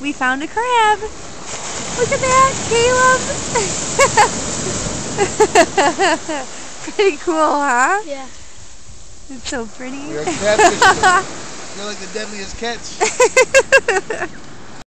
We found a crab. Look at that, Kalob. Pretty cool, huh? Yeah. It's so pretty. You're a catfish. You're like the deadliest catch.